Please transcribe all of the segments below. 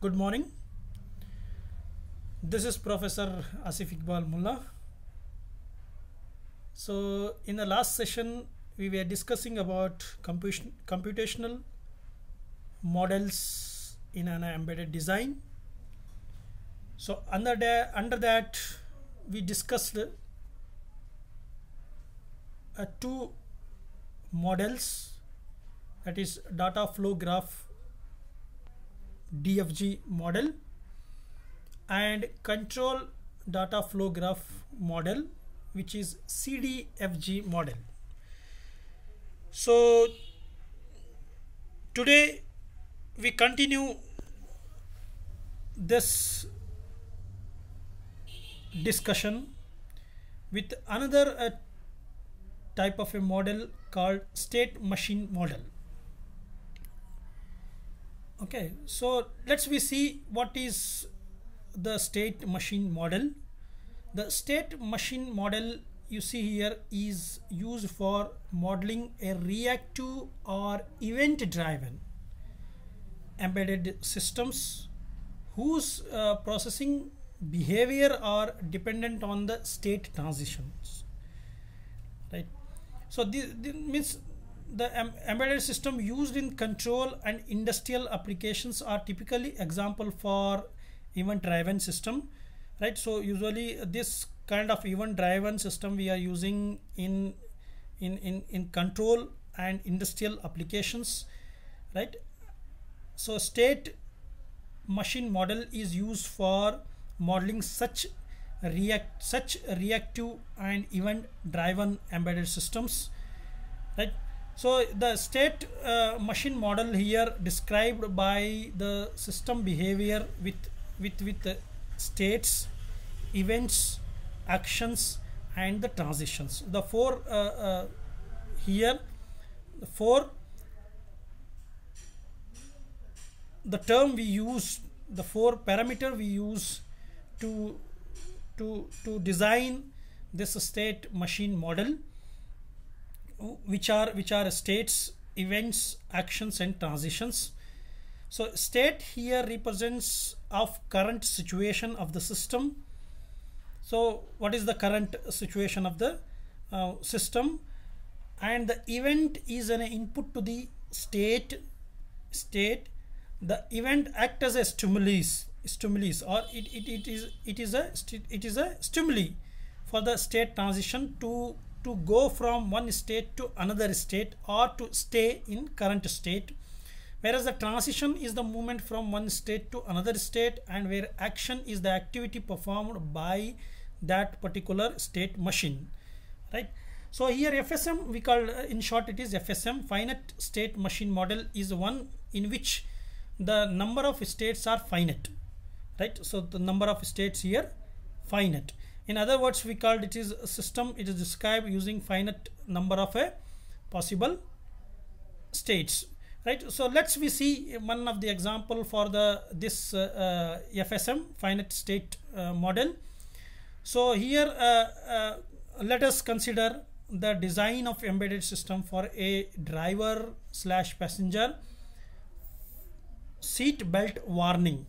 Good morning. This is Professor Asif Iqbal Mullah. So, in the last session, we were discussing about computation, computational models in an embedded design. So, under that, under that, we discussed uh, two models that is data flow graph DFG model and control data flow graph model which is CDFG model. So today we continue this discussion with another uh, type of a model called state machine model okay so let's we see what is the state machine model. The state machine model you see here is used for modeling a reactive or event driven embedded systems whose uh, processing behavior are dependent on the state transitions right? So this, this means the em embedded system used in control and industrial applications are typically example for event driven system right? So usually this kind of event driven system we are using in in in, in control and industrial applications right? So state machine model is used for modeling such react such reactive and event driven embedded systems right so the state uh, machine model here described by the system behavior with with with states events actions and the transitions. The four uh, uh, here the four the term we use the four parameter we use to to to design this state machine model which are which are states events actions and transitions. So state here represents of current situation of the system. So what is the current situation of the uh, system? And the event is an input to the state state. The event act as a stimulus stimulus or it, it, it is it is a it is a stimuli for the state transition to to go from one state to another state or to stay in current state. Whereas the transition is the movement from one state to another state and where action is the activity performed by that particular state machine. Right? So here fsm we call uh, in short it is fsm finite state machine model is one in which the number of states are finite. Right? So the number of states here finite in other words we called it is a system it is described using finite number of a possible states right? So let's we see one of the example for the this uh, uh, fsm finite state uh, model. So here uh, uh, let us consider the design of embedded system for a driver slash passenger seat belt warning.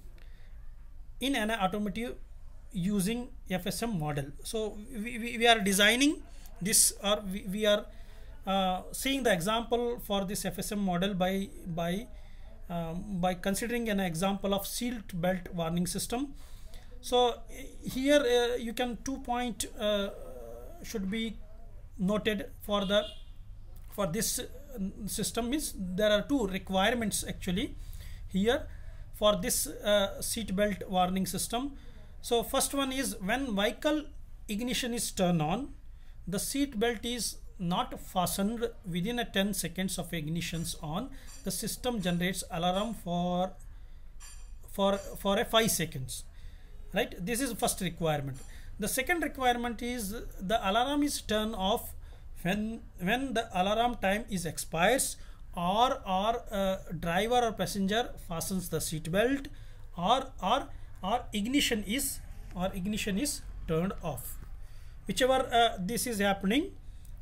In an automotive using FSM model. So we, we, we are designing this or we, we are uh, seeing the example for this FSM model by by um, by considering an example of seat belt warning system. So here uh, you can two point uh, should be noted for the for this system is there are two requirements actually here for this uh, seat belt warning system so first one is when vehicle ignition is turned on the seat belt is not fastened within a 10 seconds of ignitions on. The system generates alarm for for for a 5 seconds right? This is first requirement. The second requirement is the alarm is turned off when when the alarm time is expires or or uh, driver or passenger fastens the seat belt or or or ignition is or ignition is turned off. Whichever uh, this is happening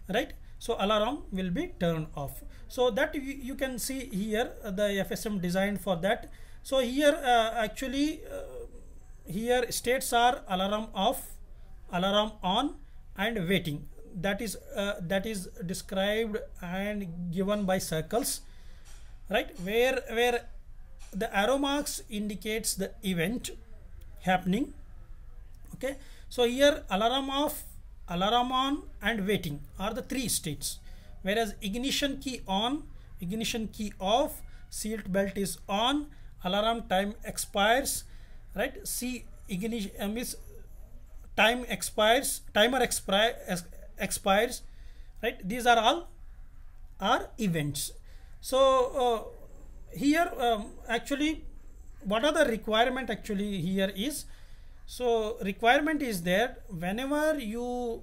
right? So alarm will be turned off. So that you, you can see here uh, the FSM designed for that. So here uh, actually uh, here states are alarm off alarm on and waiting. That is uh, that is described and given by circles right? Where where the arrow marks indicates the event happening. Okay? So here alarm off alarm on and waiting are the three states. Whereas ignition key on ignition key off seat belt is on alarm time expires right? See ignition uh, means time expires timer expire expires right? These are all are events. So uh, here um, actually what are the requirement actually here is so requirement is there whenever you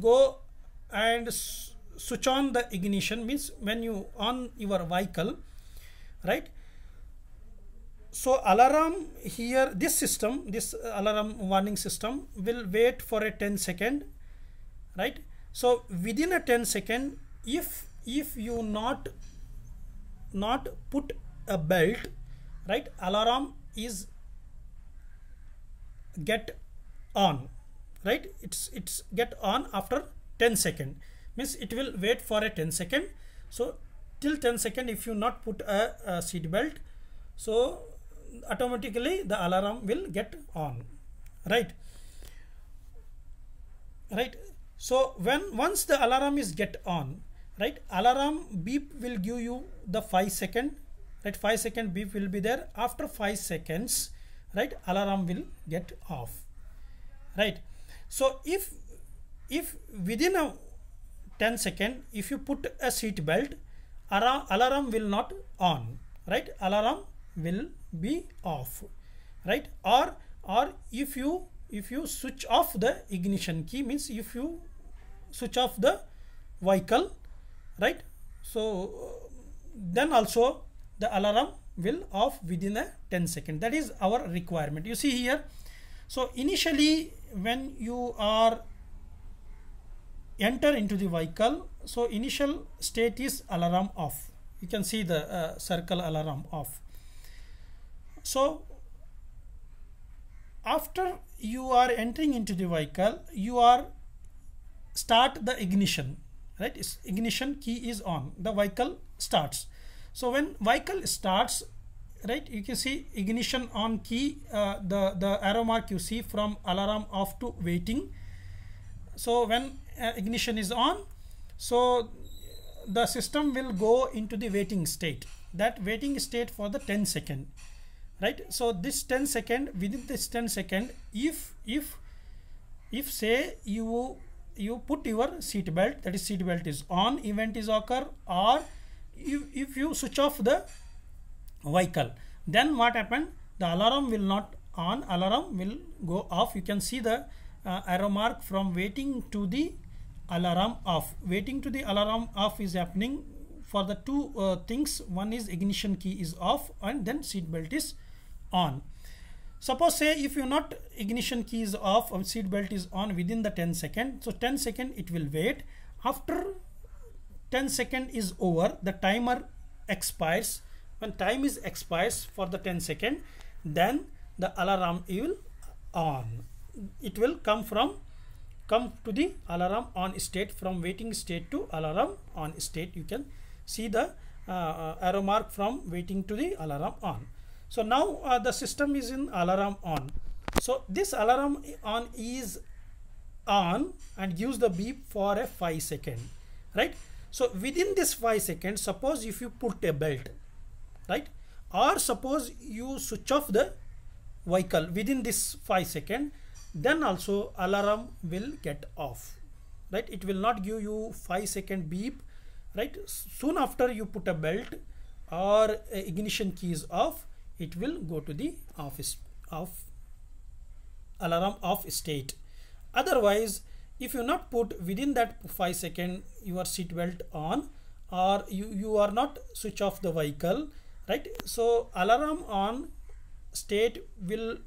go and switch on the ignition means when you on your vehicle right? So alarm here this system this alarm warning system will wait for a 10 second right? So within a 10 second if if you not not put a belt right? Alarm is get on right? It's it's get on after 10 second. Means it will wait for a 10 second. So till 10 second if you not put a, a seat belt so automatically the alarm will get on right? Right? So when once the alarm is get on right? Alarm beep will give you the 5 second right 5 second beep will be there. After 5 seconds right alarm will get off. Right. So if if within a 10 second if you put a seat belt alarm will not on. Right alarm will be off. Right or or if you if you switch off the ignition key means if you switch off the vehicle right so then also the alarm will off within a 10 second. That is our requirement. You see here so initially when you are enter into the vehicle so initial state is alarm off. You can see the uh, circle alarm off. So after you are entering into the vehicle you are start the ignition right? Ignition key is on. The vehicle starts so when vehicle starts right you can see ignition on key uh, the the arrow mark you see from alarm off to waiting. So when uh, ignition is on so the system will go into the waiting state. That waiting state for the 10 second right? So this 10 second within this 10 second if if if say you you put your seat belt that is seat belt is on event is occur or if, if you switch off the vehicle then what happened? The alarm will not on alarm will go off. You can see the uh, arrow mark from waiting to the alarm off. Waiting to the alarm off is happening for the two uh, things. One is ignition key is off and then seat belt is on. Suppose say if you not ignition key is off or seat belt is on within the 10 second so 10 second it will wait. After 10 second is over the timer expires. When time is expires for the 10 second then the alarm will on. It will come from come to the alarm on state from waiting state to alarm on state. You can see the uh, uh, arrow mark from waiting to the alarm on. So now uh, the system is in alarm on. So this alarm on is on and gives the beep for a 5 second right so within this 5 seconds, suppose if you put a belt, right? Or suppose you switch off the vehicle within this 5 second, then also alarm will get off, right? It will not give you 5 second beep, right? Soon after you put a belt or ignition key is off, it will go to the office of alarm off state. Otherwise, if you not put within that 5 second your seat belt on or you, you are not switch off the vehicle right? So alarm on state will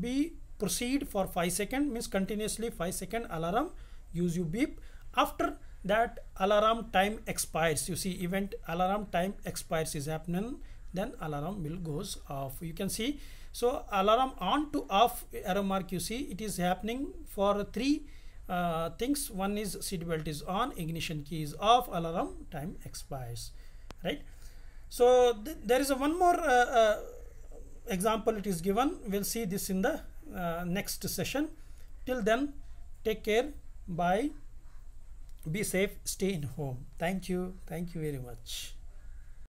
be proceed for 5 second means continuously 5 second alarm use you beep. After that alarm time expires. You see event alarm time expires is happening then alarm will goes off. You can see so alarm on to off arrow mark you see it is happening for three uh, things one is seat belt is on ignition key is off alarm time expires right? So th there is a one more uh, uh, example it is given. We'll see this in the uh, next session. Till then take care. Bye. Be safe. Stay in home. Thank you. Thank you very much